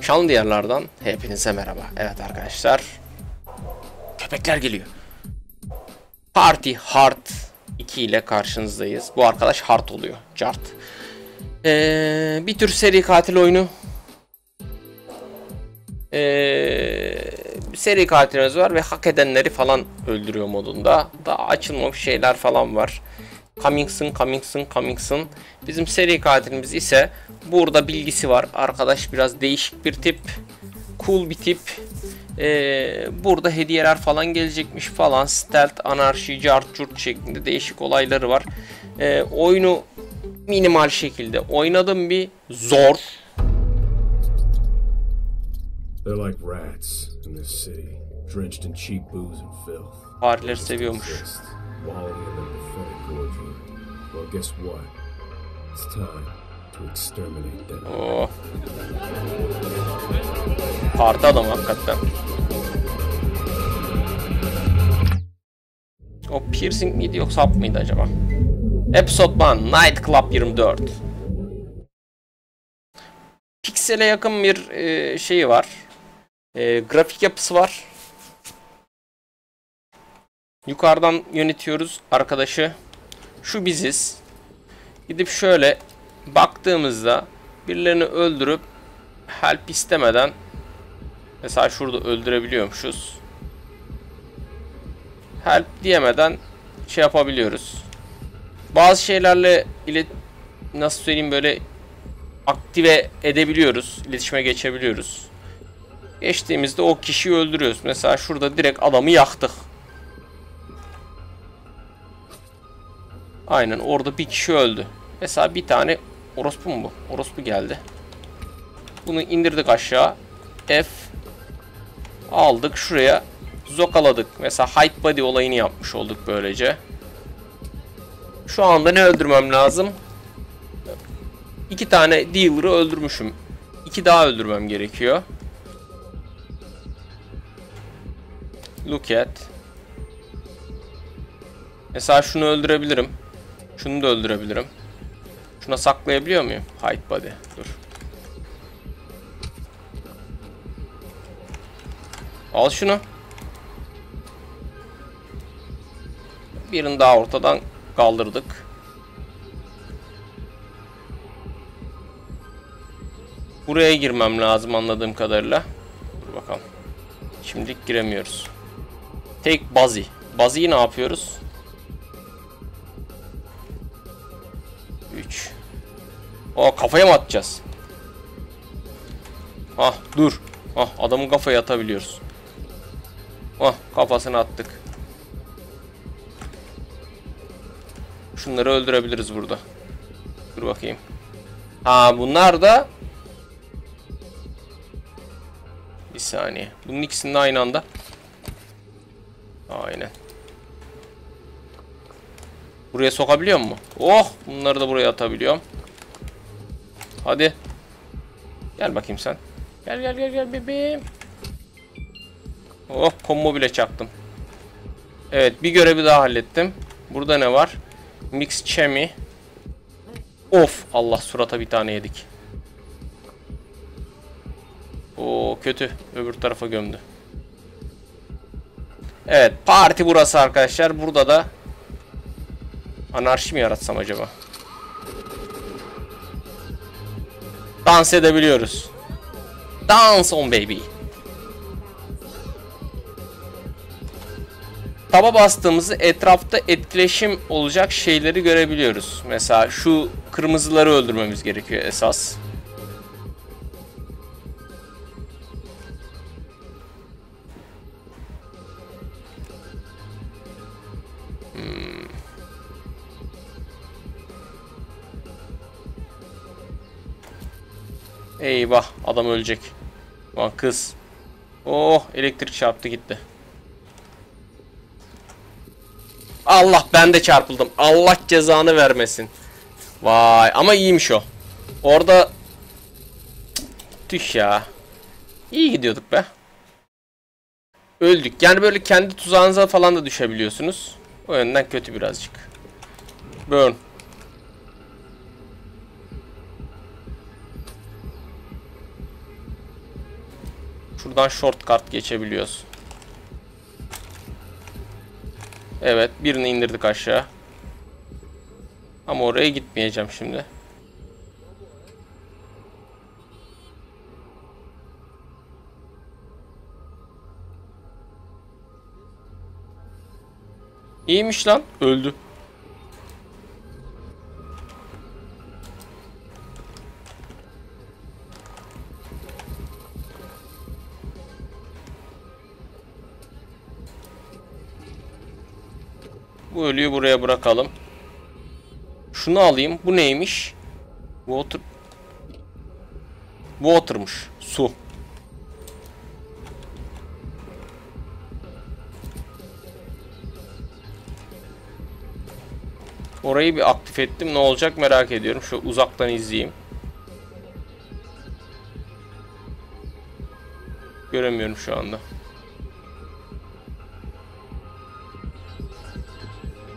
Şanlı diyarlardan hepinize merhaba. Evet arkadaşlar. Köpekler geliyor. Party Hard 2 ile karşınızdayız. Bu arkadaş Hard oluyor. Cart. Ee, bir tür seri katil oyunu. Ee, seri katilimiz var ve hak edenleri falan öldürüyor modunda. Daha açılmamış şeyler falan var. Soon, coming soon. Bizim seri katilimiz ise burada bilgisi var. Arkadaş biraz değişik bir tip. Cool bir tip. Ee, burada hediyeler falan gelecekmiş falan. Stealth, anarşi, cart, curt şeklinde değişik olayları var. Ee, oyunu minimal şekilde oynadım bir zor. They're like rats in this city, drenched in cheap booze and filth. Fareleri seviyormuş. Wallowing in their pathetic orgy. Well, guess what? It's time to exterminate them. Oh. Parti adam hakikaten. O piercing miydi yoksa hap mıydı acaba? Episode 1 Night Club 24 Piksele yakın bir e, şeyi var. E, grafik yapısı var. Yukarıdan yönetiyoruz arkadaşı. Şu biziz. Gidip şöyle baktığımızda birilerini öldürüp help istemeden mesela şurada öldürebiliyormuşuz. Help diyemeden şey yapabiliyoruz. Bazı şeylerle ile nasıl söyleyeyim böyle aktive edebiliyoruz. iletişime geçebiliyoruz. Geçtiğimizde o kişiyi öldürüyoruz. Mesela şurada direkt adamı yaktık. Aynen orada bir kişi öldü. Mesela bir tane orospu mu bu? Orospu geldi. Bunu indirdik aşağı. F aldık şuraya zokaladık. Mesela hide body olayını yapmış olduk böylece. Şu anda ne öldürmem lazım? İki tane dealer'ı öldürmüşüm. İki daha öldürmem gerekiyor. Look at. Mesela şunu öldürebilirim. Şunu da öldürebilirim. Şuna saklayabiliyor muyum? Hide body. Dur. Al şunu. Birini daha ortadan kaldırdık. Buraya girmem lazım anladığım kadarıyla. Dur bakalım. Şimdilik giremiyoruz. Take Buzzy. Buzzy'yi ne yapıyoruz? Kafaya mı atacağız? Ah dur. Ah adamın kafaya atabiliyoruz. Ah kafasını attık. Şunları öldürebiliriz burada. Dur bakayım. Ha bunlar da Bir saniye. Bunun ikisini de aynı anda. Aynen. Buraya sokabiliyor mu? Oh! Bunları da buraya atabiliyorum. Hadi. Gel bakayım sen. Gel gel gel gel bebeğim. Oh combo bile çaktım. Evet bir görevi daha hallettim. Burada ne var? Mix Chemi. Of Allah surata bir tane yedik. O kötü. Öbür tarafa gömdü. Evet parti burası arkadaşlar. Burada da anarşi mi yaratsam acaba? Dans edebiliyoruz. Dance on baby. Taba bastığımızda etrafta etkileşim olacak şeyleri görebiliyoruz. Mesela şu kırmızıları öldürmemiz gerekiyor esas. Eyvah adam ölecek. Lan kız. Oh elektrik çarptı gitti. Allah ben de çarpıldım. Allah cezanı vermesin. Vay ama iyiymiş o. Orada Tüh ya. İyi gidiyorduk be. Öldük. Yani böyle kendi tuzağınıza falan da düşebiliyorsunuz. O yönden kötü birazcık. Burn. Şuradan shortcut geçebiliyoruz. Evet birini indirdik aşağı. Ama oraya gitmeyeceğim şimdi. İyiymiş lan. Öldü. Bu ölüyü buraya bırakalım. Şunu alayım. Bu neymiş? Water. Water'mış. Su. Orayı bir aktif ettim. Ne olacak merak ediyorum. Şu uzaktan izleyeyim. Göremiyorum şu anda.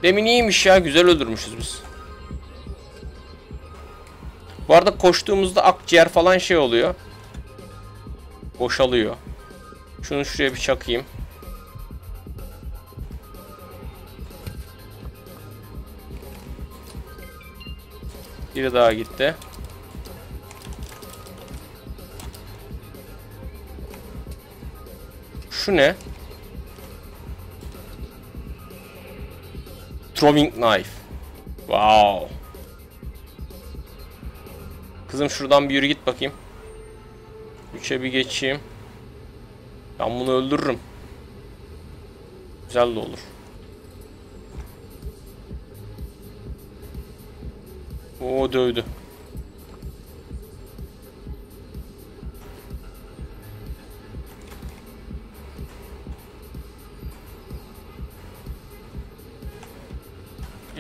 Demin iyiymiş ya. Güzel öldürmüşüz biz. Bu arada koştuğumuzda akciğer falan şey oluyor. Boşalıyor. Şunu şuraya bir çakayım. Biri daha gitti. Şu ne? Throwing knife. Wow. Kızım şuradan bir yürü git bakayım. Üçe bir geçeyim. Ben bunu öldürürüm. Güzel de olur. Oo dövdü.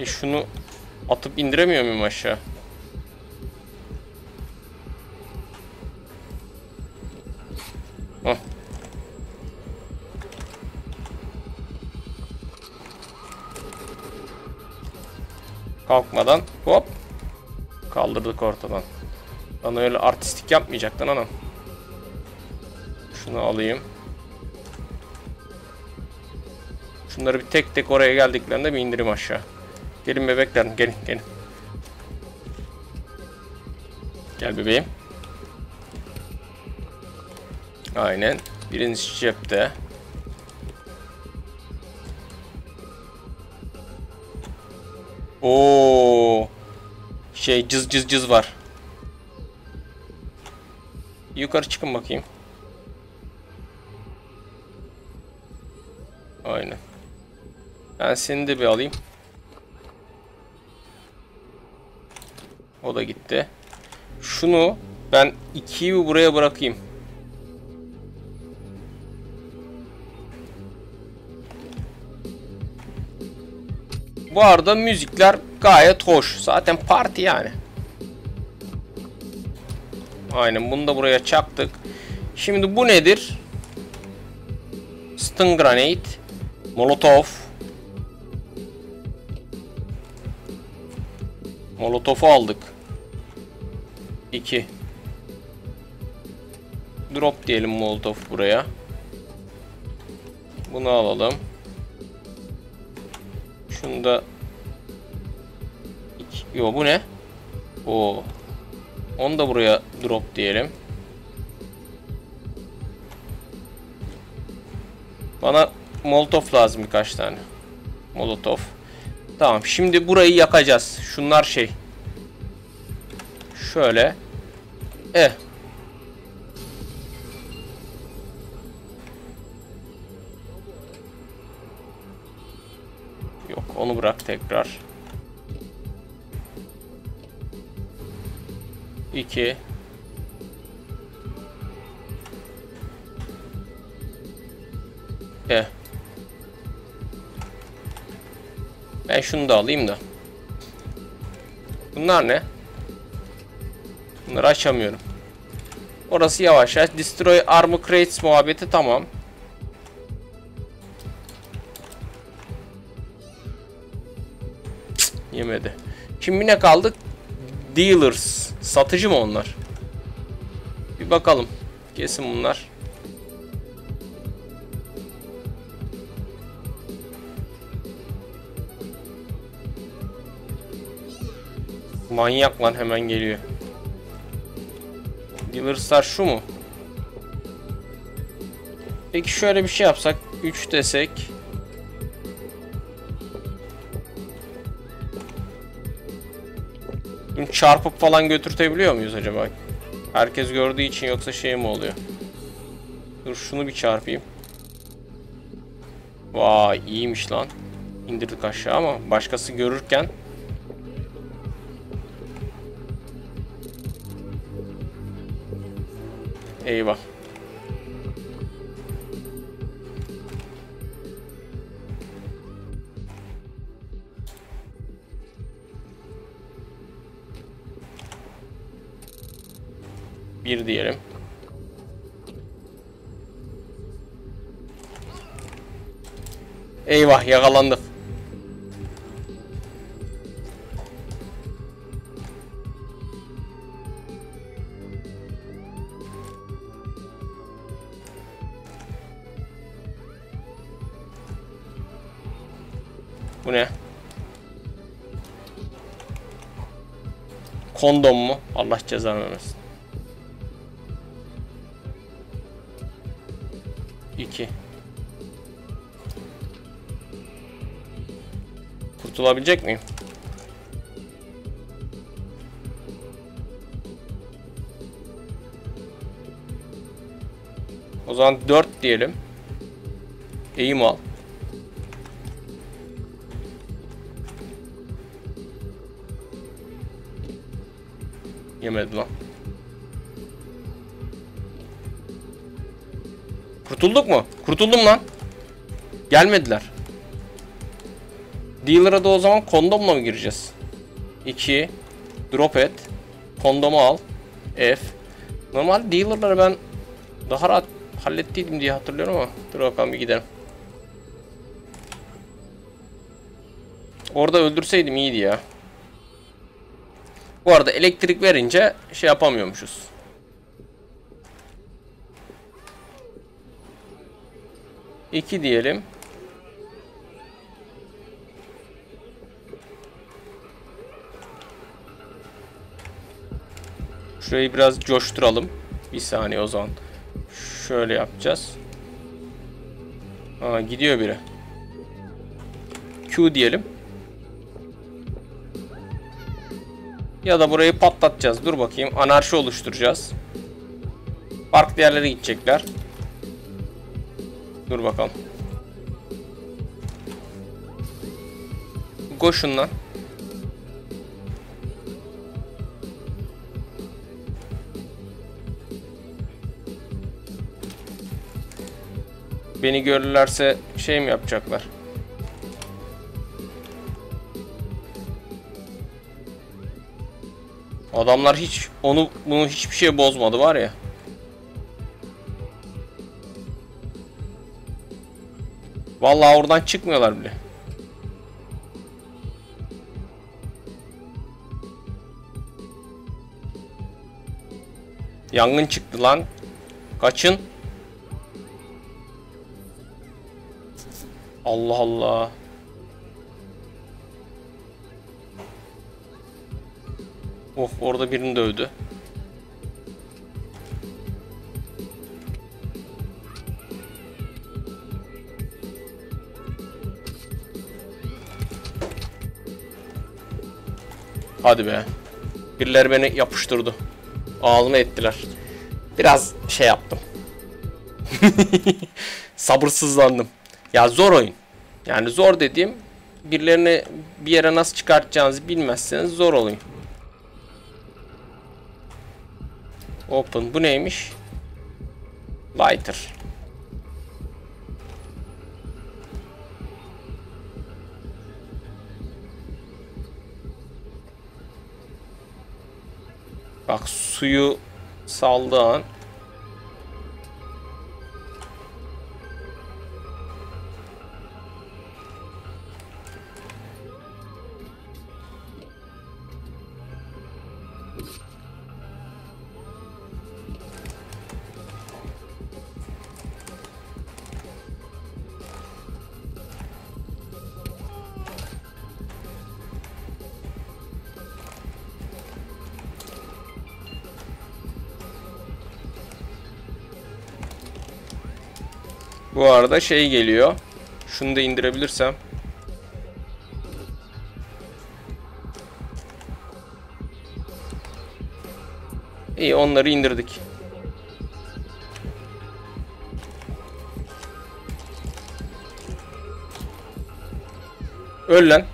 E şunu atıp indiremiyor muyum aşağı? Hah. Kalkmadan hop kaldırdık ortadan. Bana öyle artistik yapmayacaktın anam. Şunu alayım. Şunları bir tek tek oraya geldiklerinde bir indirim aşağı. Gelin bebeklerim gelin gelin. Gel bebeğim. Aynen. Birincisi cepte. Oo. Şey cız cız cız var. Yukarı çıkın bakayım. Aynen. Ben seni de bir alayım. O da gitti. Şunu ben ikiyi buraya bırakayım. Bu arada müzikler gayet hoş. Zaten parti yani. Aynen bunu da buraya çaktık. Şimdi bu nedir? Stun Grenade. Molotov. Molotov'u aldık. 2. Drop diyelim Molotov buraya. Bunu alalım. Şunu da Yo bu ne? O. Onu da buraya drop diyelim. Bana Molotov lazım birkaç tane. Molotov. Tamam şimdi burayı yakacağız. Şunlar şey. Şöyle. E. Yok onu bırak tekrar. 2 E. Ben şunu da alayım da. Bunlar ne? Bunları açamıyorum. Orası yavaş yavaş. Destroy Armor Crates muhabbeti tamam. Cık, yemedi. Şimdi ne kaldık? Dealers. Satıcı mı onlar? Bir bakalım. Kesin bunlar. Manyak lan hemen geliyor. Star şu mu? Peki şöyle bir şey yapsak. 3 desek. Çarpıp falan götürtebiliyor muyuz acaba? Herkes gördüğü için yoksa şey mi oluyor? Dur şunu bir çarpayım. Vay iyiymiş lan. İndirdik aşağı ama başkası görürken Eyvah. Bir diyelim. Eyvah yakalandık. Kondom mu? Allah cezanı vermesin. 2 Kurtulabilecek miyim? O zaman 4 diyelim. Eğim al. Kurtuldum lan. Gelmediler. Dealer'a da o zaman kondomla mı gireceğiz? 2 Drop et. Kondomu al. F. Normal dealer'ları ben daha rahat hallettiydim diye hatırlıyorum ama dur bakalım bir gidelim. Orada öldürseydim iyiydi ya. Bu arada elektrik verince şey yapamıyormuşuz. İki diyelim. Şurayı biraz coşturalım. Bir saniye o zaman. Şöyle yapacağız. Aa gidiyor biri. Q diyelim. Ya da burayı patlatacağız. Dur bakayım. Anarşi oluşturacağız. Farklı yerlere gidecekler. Dur bakalım. Koşun lan. Beni görürlerse şey mi yapacaklar? Adamlar hiç onu bunu hiçbir şey bozmadı var ya. Vallahi oradan çıkmıyorlar bile. Yangın çıktı lan. Kaçın. Allah Allah. Of orada birini dövdü. Hadi be. Birileri beni yapıştırdı. Ağzıma ettiler. Biraz şey yaptım. Sabırsızlandım. Ya zor oyun. Yani zor dediğim birilerini bir yere nasıl çıkartacağınızı bilmezseniz zor oyun. Open. Bu neymiş? Lighter. Bak suyu saldığı an Bu arada şey geliyor. Şunu da indirebilirsem. İyi onları indirdik. Öl lan.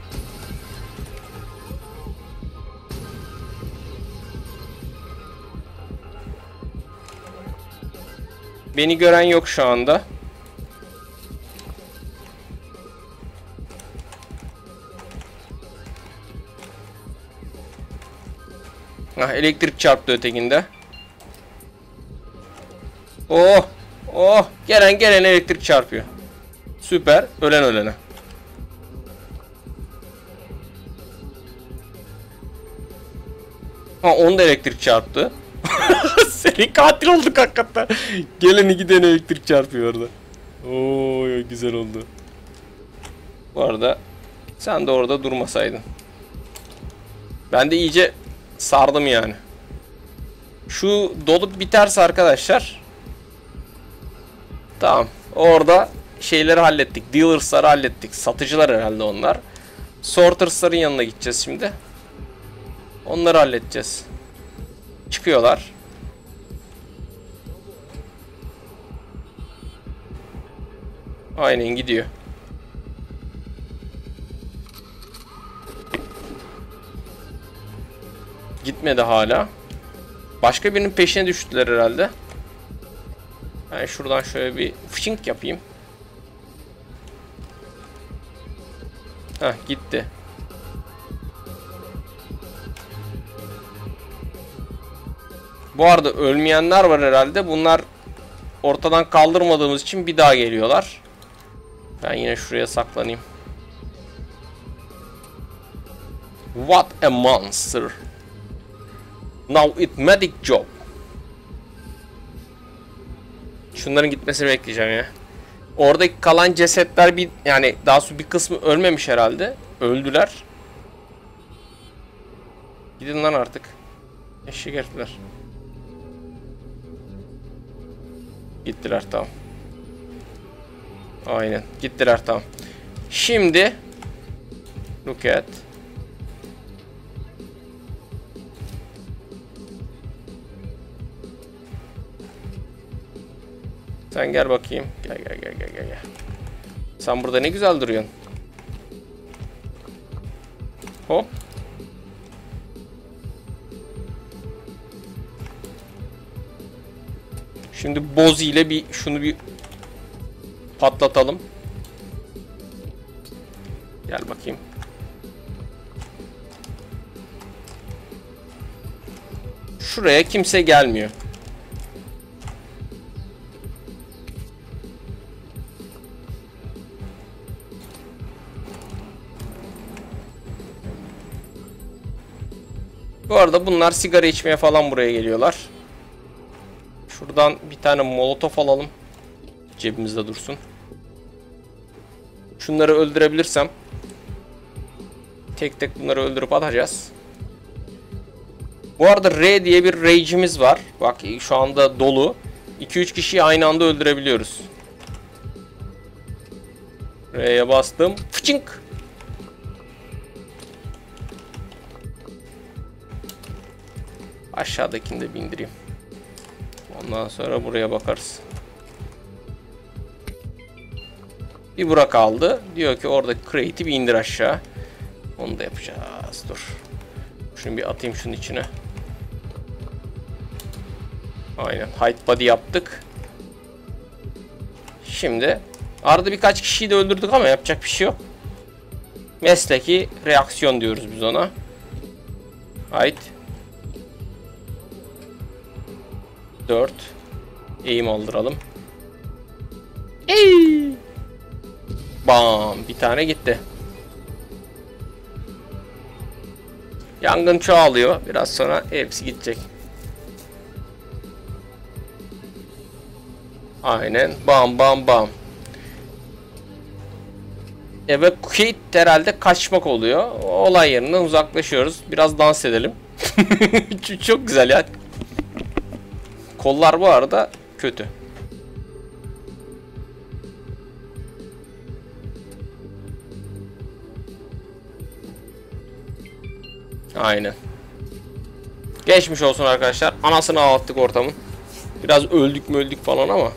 Beni gören yok şu anda. Elektrik çarptı ötekinde. Oh! Oh! Gelen gelen elektrik çarpıyor. Süper. Ölen ölene. Ha onda elektrik çarptı. Seri katil olduk hakikaten. Geleni giden elektrik çarpıyor orada. Oo güzel oldu. Bu arada sen de orada durmasaydın. Ben de iyice sardım yani. Şu dolup biterse arkadaşlar. Tamam. Orada şeyleri hallettik. Dealers'ları hallettik. Satıcılar herhalde onlar. Sorters'ların yanına gideceğiz şimdi. Onları halledeceğiz. Çıkıyorlar. Aynen gidiyor. Gitmedi hala. Başka birinin peşine düştüler herhalde. Ben şuradan şöyle bir fışink yapayım. Heh gitti. Bu arada ölmeyenler var herhalde. Bunlar ortadan kaldırmadığımız için bir daha geliyorlar. Ben yine şuraya saklanayım. What a monster. Now it medic job. Şunların gitmesini bekleyeceğim ya. Oradaki kalan cesetler bir yani daha sonra bir kısmı ölmemiş herhalde. Öldüler. Gidin lan artık. Eşek herifler. Gittiler tamam. Aynen. Gittiler tamam. Şimdi look at. Sen gel bakayım. Gel gel gel gel gel. Sen burada ne güzel duruyorsun. Hop. Şimdi Bozi ile bir şunu bir patlatalım. Gel bakayım. Şuraya kimse gelmiyor. Bu arada bunlar sigara içmeye falan buraya geliyorlar. Şuradan bir tane molotof alalım. Cebimizde dursun. Şunları öldürebilirsem tek tek bunları öldürüp atacağız. Bu arada R diye bir rage'imiz var. Bak şu anda dolu. 2-3 kişiyi aynı anda öldürebiliyoruz. R'ye bastım. Fıçınk. Aşağıdakini de bindireyim. Ondan sonra buraya bakarız. Bir Burak aldı. Diyor ki orada crate'i bir indir aşağı. Onu da yapacağız. Dur. Şunu bir atayım şunun içine. Aynen. Hide body yaptık. Şimdi arada birkaç kişiyi de öldürdük ama yapacak bir şey yok. Mesleki reaksiyon diyoruz biz ona. Hide. 4 eğim aldıralım. Ey! Bam! Bir tane gitti. Yangın çoğalıyor. Biraz sonra hepsi gidecek. Aynen. Bam bam bam. Evacuate herhalde kaçmak oluyor. Olay yerinden uzaklaşıyoruz. Biraz dans edelim. Çok güzel ya. Kollar bu arada kötü. Aynen. Geçmiş olsun arkadaşlar. Anasını ağlattık ortamın. Biraz öldük mü öldük falan ama.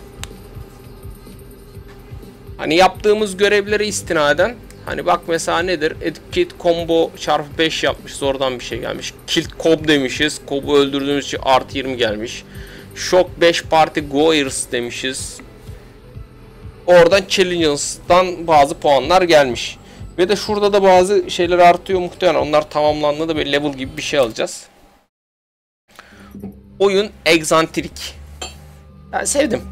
Hani yaptığımız görevlere istinaden hani bak mesela nedir? Edkit combo çarpı 5 yapmış. Oradan bir şey gelmiş. Kilt kob demişiz. Kobu öldürdüğümüz için artı 20 gelmiş. Shock 5 party goers demişiz. Oradan challenges'tan bazı puanlar gelmiş. Ve de şurada da bazı şeyler artıyor muhtemelen. Onlar tamamlandığında böyle level gibi bir şey alacağız. Oyun egzantrik. Ben sevdim.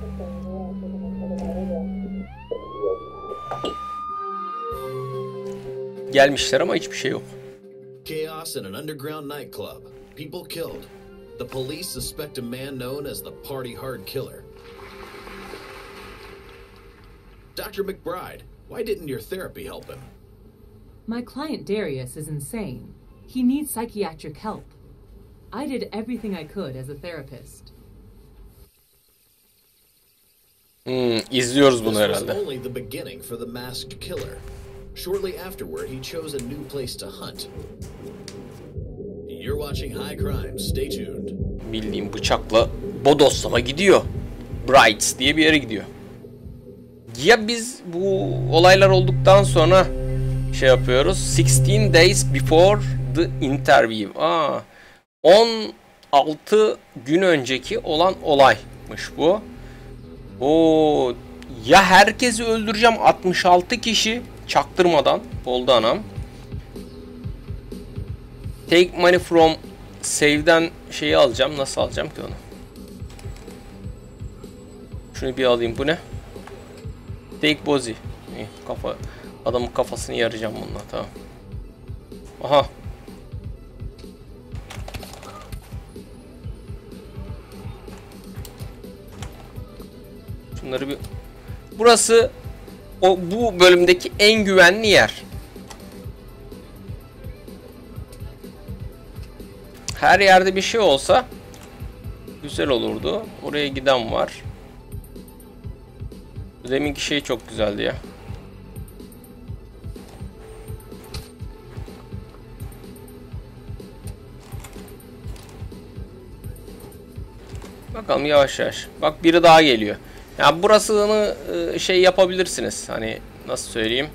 Gelmişler ama hiçbir şey yok. Chaos in an underground nightclub. People killed. The police suspect a man known as the Party Hard Killer. Dr. McBride, why didn't your therapy help him? My client Darius is insane. He needs psychiatric help. I did everything I could as a therapist. Hmm, izliyoruz bunu This was herhalde. only the beginning for the masked killer. Shortly afterward, he chose a new place to hunt. You're watching High Crimes. Stay tuned. Bildiğim bıçakla bodoslama gidiyor. Brights diye bir yere gidiyor. Ya biz bu olaylar olduktan sonra şey yapıyoruz. 16 days before the interview. Aa, 16 gün önceki olan olaymış bu. O ya herkesi öldüreceğim 66 kişi çaktırmadan oldu anam. Take money from save'den şeyi alacağım. Nasıl alacağım ki onu? Şunu bir alayım. Bu ne? Take bozi. Kafa adamın kafasını yarayacağım bununla tamam. Aha. Şunları bir Burası o bu bölümdeki en güvenli yer. Her yerde bir şey olsa güzel olurdu. Oraya giden var. Deminki şey çok güzeldi ya. Bakalım yavaş yavaş. Bak biri daha geliyor. Ya burasını e, şey yapabilirsiniz. Hani nasıl söyleyeyim?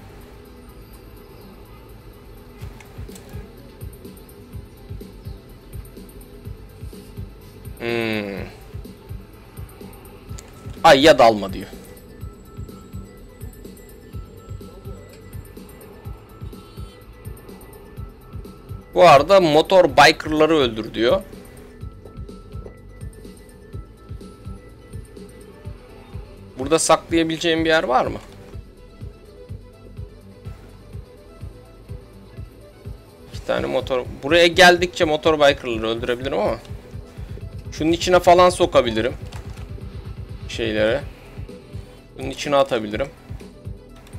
Ay ya dalma diyor. Bu arada motor bikerları öldür diyor. Burada saklayabileceğim bir yer var mı? İki tane motor. Buraya geldikçe motor bikerları öldürebilirim ama. Şunun içine falan sokabilirim. Şeylere. Bunun içine atabilirim.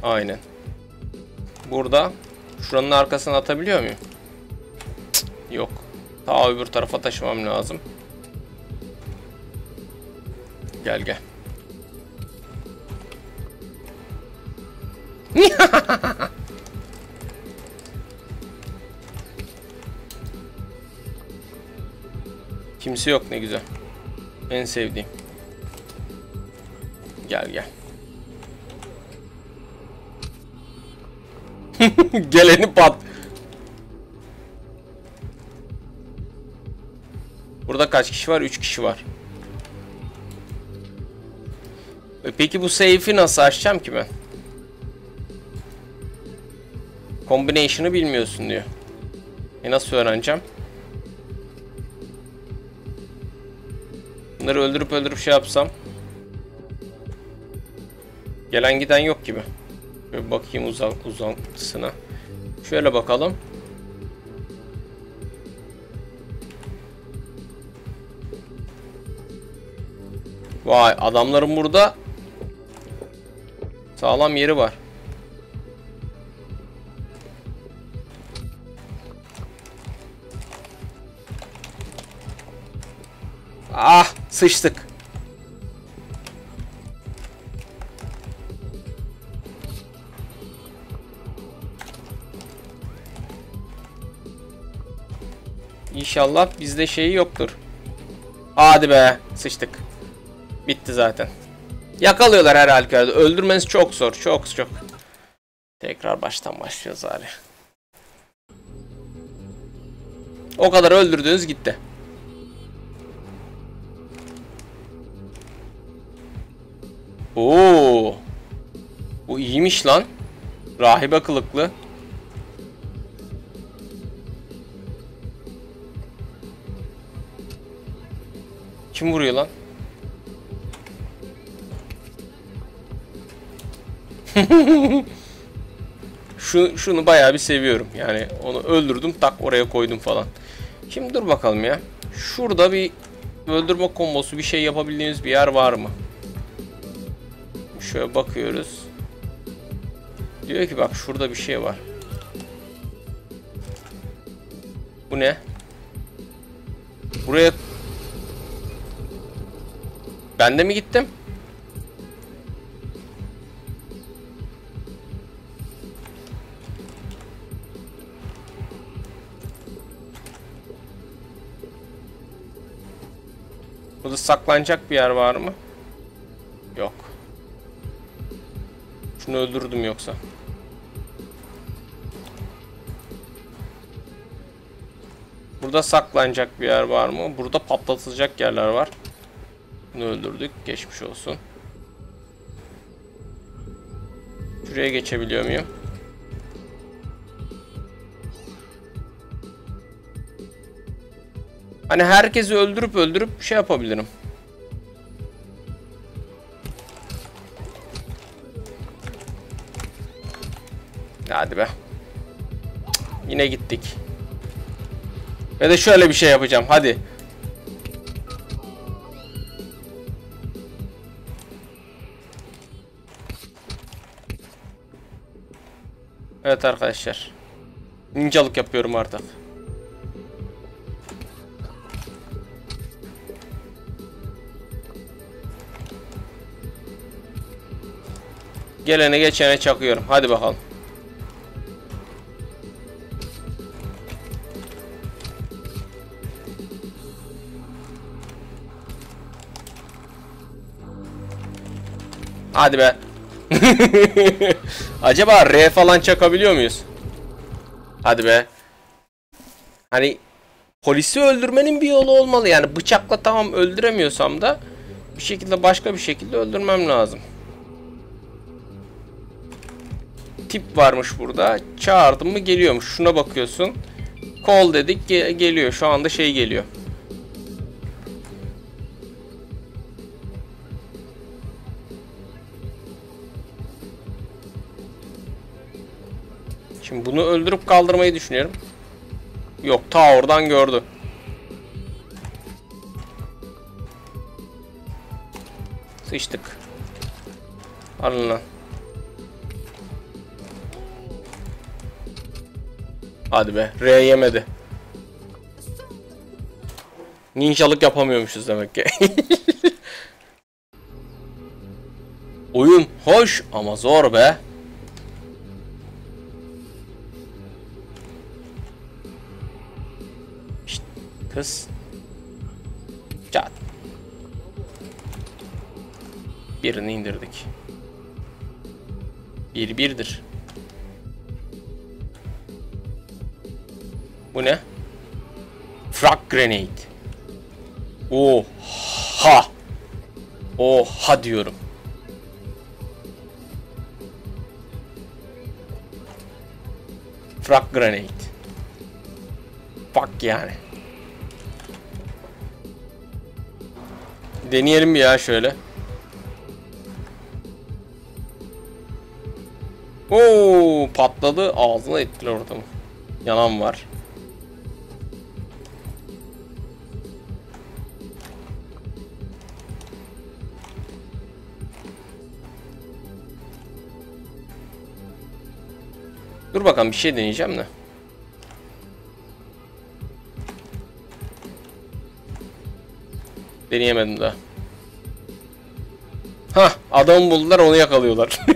Aynen. Burada. Şuranın arkasına atabiliyor muyum? Yok. Ta öbür tarafa taşımam lazım. Gel gel. Kimse yok ne güzel. En sevdiğim. Gel gel. Geleni pat. Burada kaç kişi var? 3 kişi var. E Peki bu safe'i nasıl açacağım ki ben? Combination'ı bilmiyorsun diyor. E nasıl öğreneceğim? Bunları öldürüp öldürüp şey yapsam. Gelen giden yok gibi. Şöyle bakayım uzak uzantısına. Şöyle bakalım. Vay adamların burada sağlam yeri var. Ah sıçtık. İnşallah bizde şeyi yoktur. Hadi be sıçtık. Bitti zaten. Yakalıyorlar her halükarda. Öldürmeniz çok zor. Çok çok. Tekrar baştan başlıyoruz abi. O kadar öldürdüğünüz gitti. Oo. Bu iyiymiş lan. Rahibe kılıklı. Kim vuruyor lan? Şu, şunu bayağı bir seviyorum. Yani onu öldürdüm tak oraya koydum falan. Şimdi dur bakalım ya. Şurada bir öldürme kombosu bir şey yapabildiğimiz bir yer var mı? Şöyle bakıyoruz. Diyor ki bak şurada bir şey var. Bu ne? Buraya ben de mi gittim? Burada saklanacak bir yer var mı? Yok. Şunu öldürdüm yoksa. Burada saklanacak bir yer var mı? Burada patlatılacak yerler var. Bunu öldürdük. Geçmiş olsun. Şuraya geçebiliyor muyum? Hani herkesi öldürüp öldürüp şey yapabilirim. Hadi be. Yine gittik. Ve de şöyle bir şey yapacağım. Hadi. Evet arkadaşlar. Ninjalık yapıyorum artık. Gelene geçene çakıyorum. Hadi bakalım. Hadi be. Acaba R falan çakabiliyor muyuz? Hadi be. Hani polisi öldürmenin bir yolu olmalı. Yani bıçakla tamam öldüremiyorsam da bir şekilde başka bir şekilde öldürmem lazım. Tip varmış burada. Çağırdım mı geliyormuş. Şuna bakıyorsun. Call dedik ge- geliyor. Şu anda şey geliyor. Şimdi bunu öldürüp kaldırmayı düşünüyorum. Yok ta oradan gördü. Sıçtık. Alın lan. Hadi be. R yemedi. Ninjalık yapamıyormuşuz demek ki. Oyun hoş ama zor be. Kız. Çat. Birini indirdik. Bir birdir. Bu ne? Frag grenade. Oha. Oha diyorum. Frag grenade. Fuck yani. Deneyelim bir ya şöyle. Oo patladı ağzına ettiler ortamı. Yanan var. Dur bakalım bir şey deneyeceğim de. Deneyemedim daha. Hah adamı buldular onu yakalıyorlar.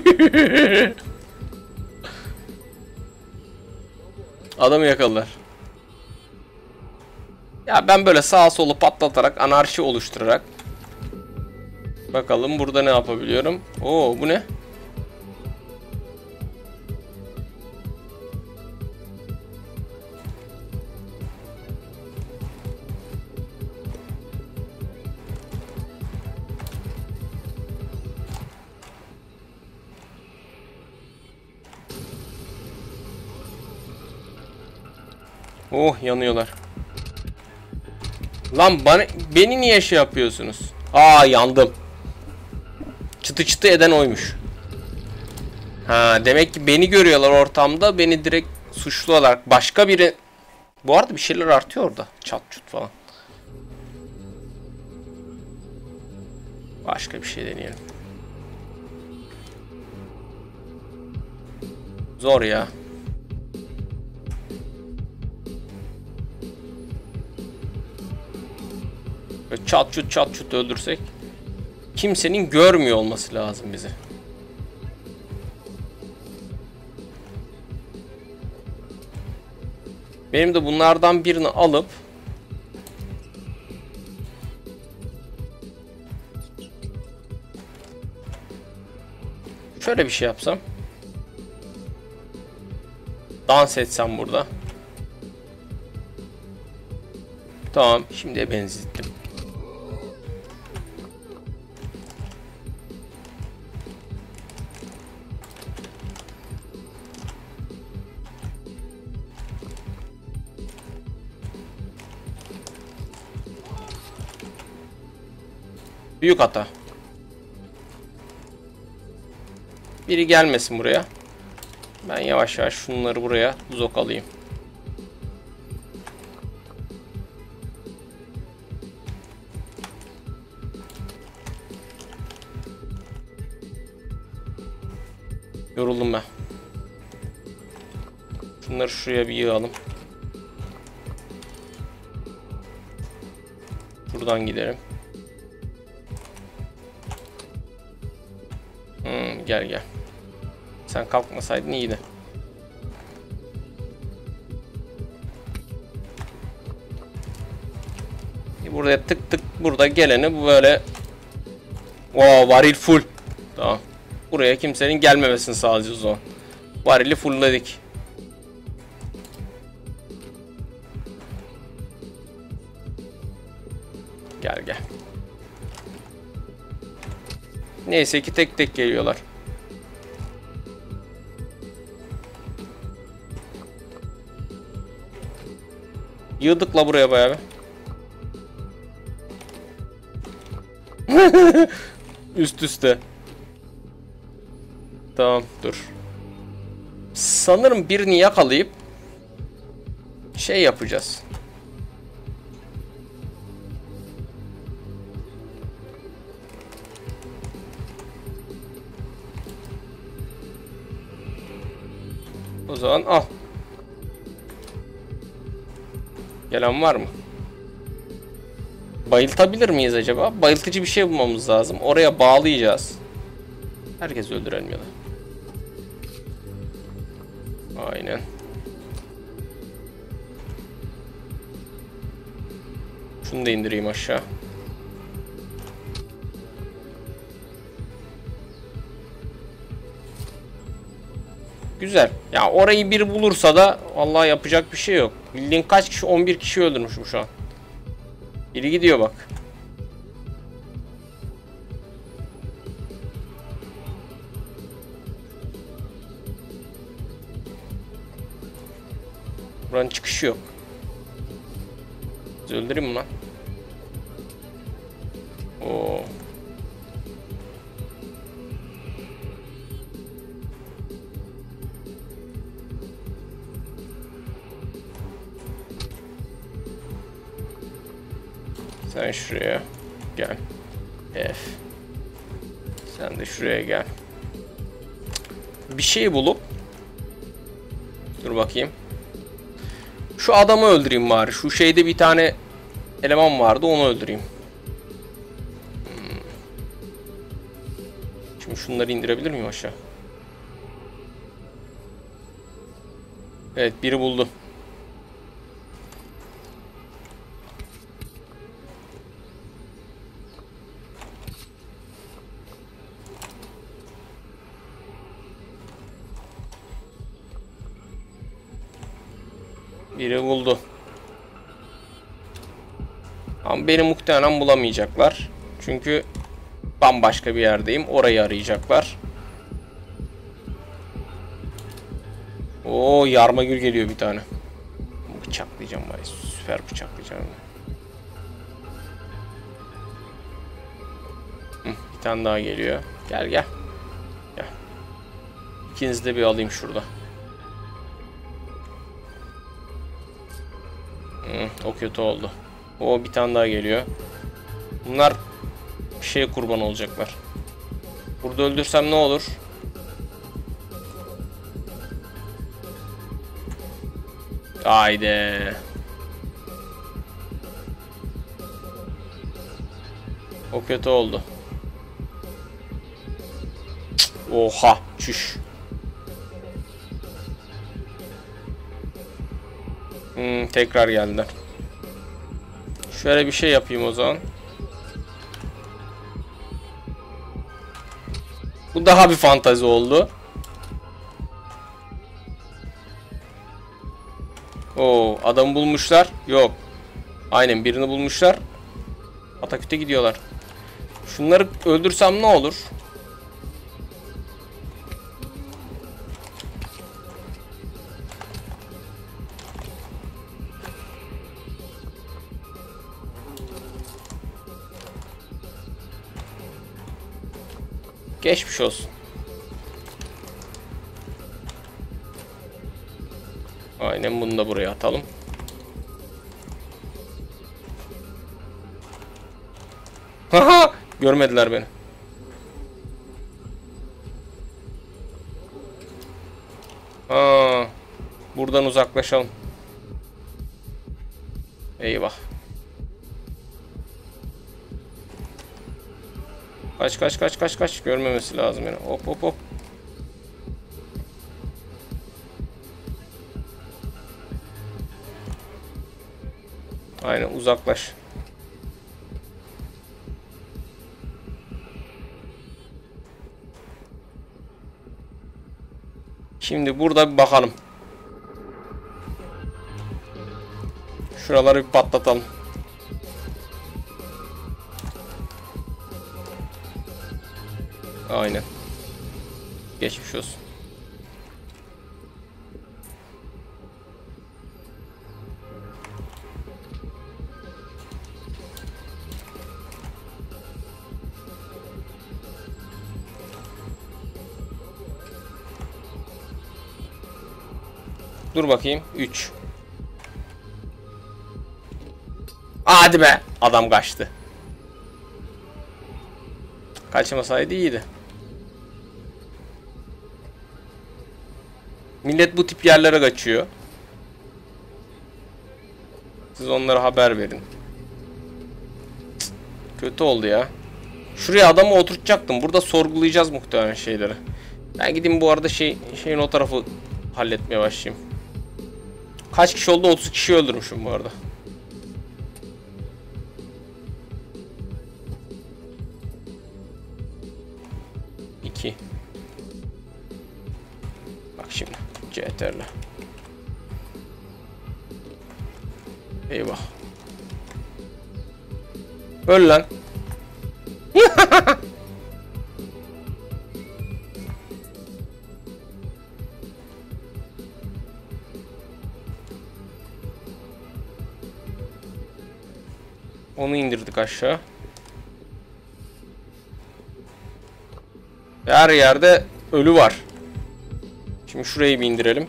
Adamı yakaladılar. Ya ben böyle sağa solu patlatarak anarşi oluşturarak Bakalım burada ne yapabiliyorum? Oo bu ne? Oh yanıyorlar. Lan bana, beni niye şey yapıyorsunuz? Aa yandım. Çıtı çıtı eden oymuş. Ha demek ki beni görüyorlar ortamda. Beni direkt suçlu olarak başka biri... Bu arada bir şeyler artıyor orada. Çat çut falan. Başka bir şey deneyelim. Zor ya. Böyle çat çut çat çut öldürsek kimsenin görmüyor olması lazım bizi. Benim de bunlardan birini alıp şöyle bir şey yapsam. Dans etsem burada. Tamam, şimdi benzettim. Büyük hata. Biri gelmesin buraya. Ben yavaş yavaş şunları buraya uzak alayım. Yoruldum ben. Şunları şuraya bir yığalım. Buradan gidelim. Gel gel. Sen kalkmasaydın iyiydi. Burada tık tık burada geleni böyle Oo varil full. Tamam. Buraya kimsenin gelmemesini sağlayacağız o zaman. Varili fullledik. Gel gel. Neyse ki tek tek geliyorlar. Yığdık la buraya bayağı bir. Üst üste. Tamam dur. Sanırım birini yakalayıp şey yapacağız. O zaman al. Gelen var mı? Bayıltabilir miyiz acaba? Bayıltıcı bir şey bulmamız lazım. Oraya bağlayacağız. Herkes öldürelim ya da. Aynen. Şunu da indireyim aşağı. Güzel. Ya orayı bir bulursa da vallahi yapacak bir şey yok. Bildiğin kaç kişi? 11 kişi öldürmüşüm şu an. Biri gidiyor bak. Buranın çıkışı yok. Öldüreyim mi lan? Sen şuraya gel. F. Sen de şuraya gel. Bir şey bulup Dur bakayım. Şu adamı öldüreyim bari. Şu şeyde bir tane eleman vardı onu öldüreyim. Hmm. Şimdi şunları indirebilir miyim aşağı? Evet biri buldu. Beni muhtemelen bulamayacaklar. Çünkü bambaşka bir yerdeyim. Orayı arayacaklar. Oo yarma gül geliyor bir tane. Bıçaklayacağım vay. Süper bıçaklayacağım. Bir tane daha geliyor. Gel gel. Gel. İkinizi de bir alayım şurada. Hı, o kötü oldu. O bir tane daha geliyor. Bunlar bir şeye kurban olacaklar. Burada öldürsem ne olur? Haydi. O kötü oldu. Cık, Oha, çüş. Hmm, tekrar geldiler. Şöyle bir şey yapayım o zaman. Bu daha bir fantazi oldu. Oo, adamı bulmuşlar. Yok. Aynen birini bulmuşlar. Ataküte gidiyorlar. Şunları öldürsem ne olur? Olsun. Aynen bunu da buraya atalım. Haha! Görmediler beni. Aa, buradan uzaklaşalım. Eyvah. Kaç kaç kaç kaç kaç görmemesi lazım yani. Hop hop hop. Aynen uzaklaş. Şimdi burada bir bakalım. Şuraları bir patlatalım. Aynen. Geçmiş olsun. Dur bakayım. 3. Hadi be. Adam kaçtı. Kaçmasaydı iyiydi. Millet bu tip yerlere kaçıyor. Siz onlara haber verin. Kötü oldu ya. Şuraya adamı oturtacaktım. Burada sorgulayacağız muhtemelen şeyleri. Ben gideyim bu arada şey şeyin o tarafı halletmeye başlayayım. Kaç kişi oldu? 30 kişi öldürmüşüm bu arada. CTRL. Eyvah. Öl lan. Onu indirdik aşağı. Her yerde ölü var. Şimdi şurayı bir indirelim.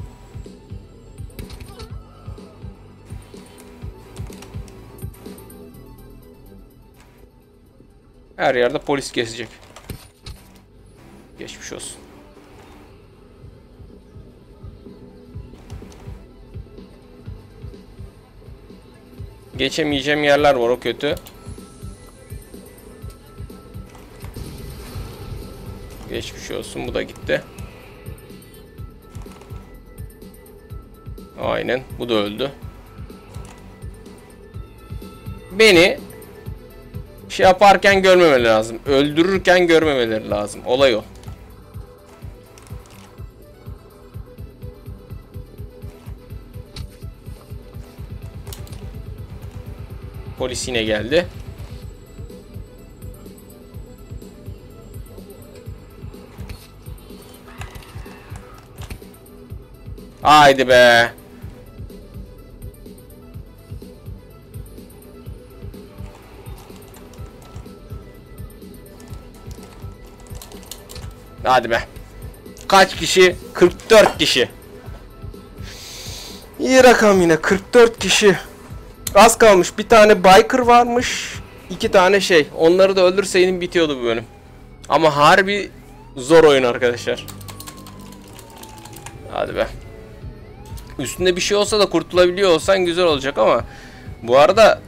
Her yerde polis gezecek. Geçmiş olsun. Geçemeyeceğim yerler var o kötü. Geçmiş olsun bu da gitti. Aynen bu da öldü. Beni şey yaparken görmemeleri lazım. Öldürürken görmemeleri lazım. Olay o. Polis yine geldi. Haydi be. Hadi be. Kaç kişi? 44 kişi. İyi rakam yine 44 kişi. Az kalmış. Bir tane biker varmış. iki tane şey. Onları da öldürseydim bitiyordu bu bölüm. Ama harbi zor oyun arkadaşlar. Hadi be. Üstünde bir şey olsa da kurtulabiliyor olsan güzel olacak ama bu arada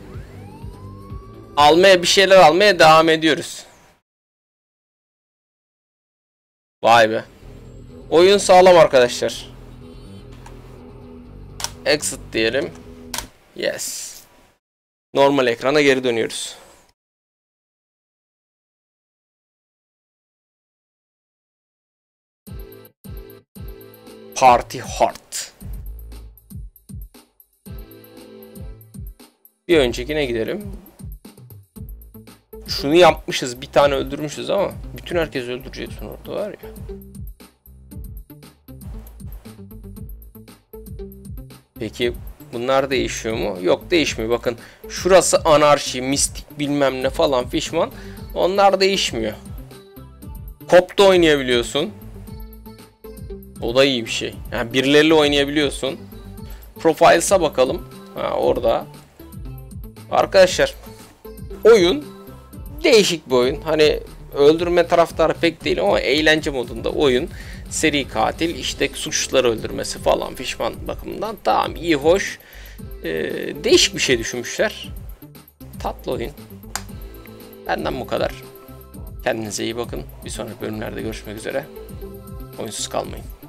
almaya bir şeyler almaya devam ediyoruz. Vay be. Oyun sağlam arkadaşlar. Exit diyelim. Yes. Normal ekrana geri dönüyoruz. Party Heart. Bir öncekine gidelim. Şunu yapmışız, bir tane öldürmüşüz ama bütün herkes öldüreceksin orada var ya. Peki bunlar değişiyor mu? Yok değişmiyor. Bakın şurası anarşi, mistik bilmem ne falan fişman. Onlar değişmiyor. Kopta oynayabiliyorsun. O da iyi bir şey. Yani birileriyle oynayabiliyorsun. Profiles'a bakalım. Ha orada. Arkadaşlar oyun değişik bir oyun. Hani öldürme taraftarı pek değil ama eğlence modunda oyun. Seri katil işte suçluları öldürmesi falan fişman bakımından tamam iyi hoş. Ee, değişik bir şey düşünmüşler. Tatlı oyun. Benden bu kadar. Kendinize iyi bakın. Bir sonraki bölümlerde görüşmek üzere. Oyunsuz kalmayın.